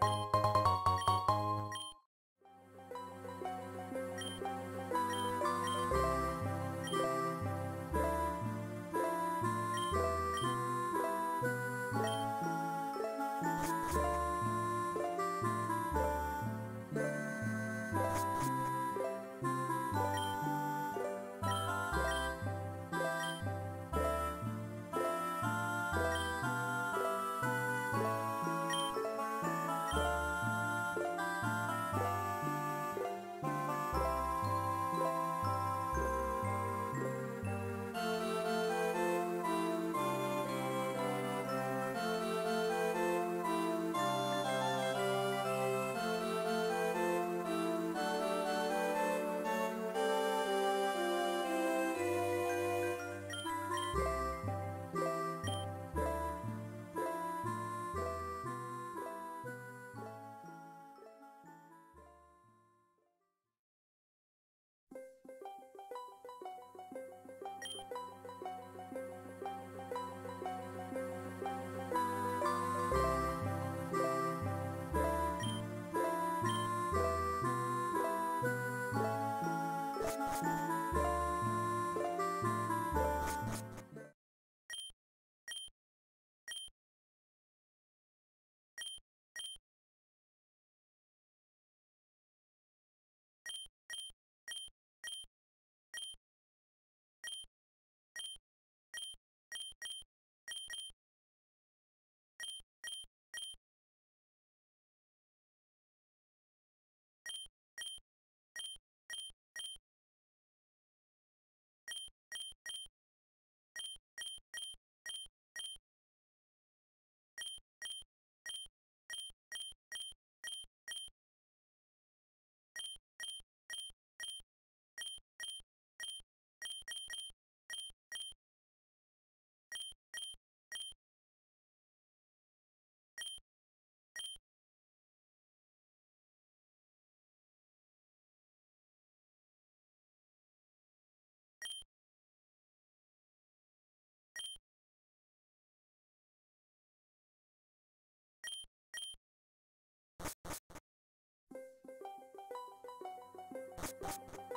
Bye. you